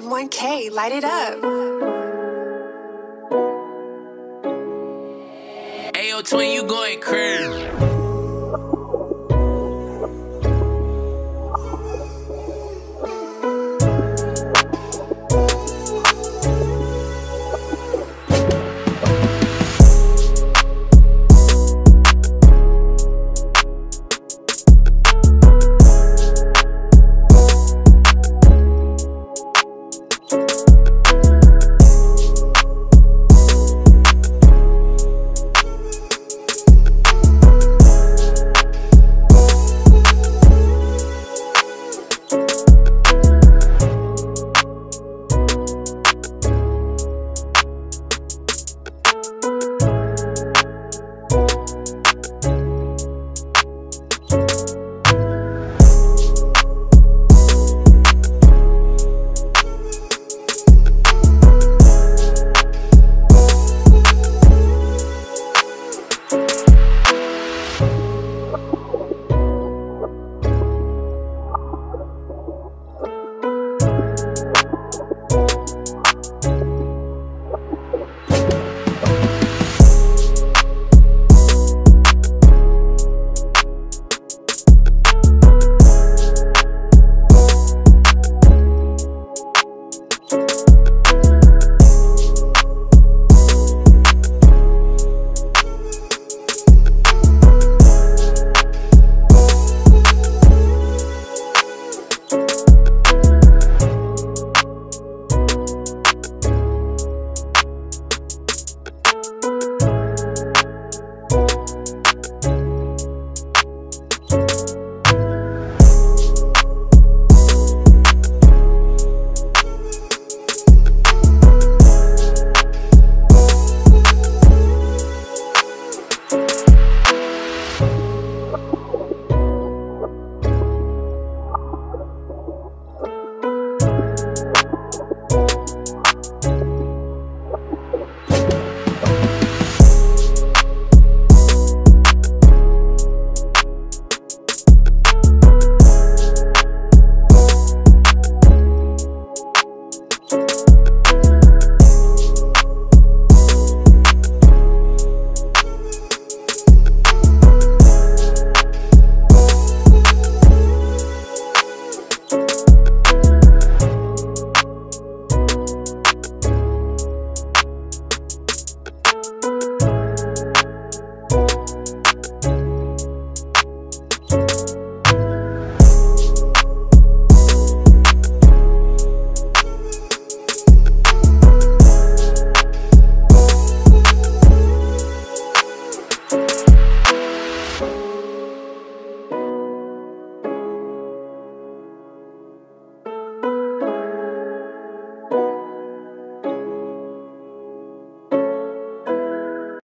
M1K, light it up. Ayo, twin, you going crazy.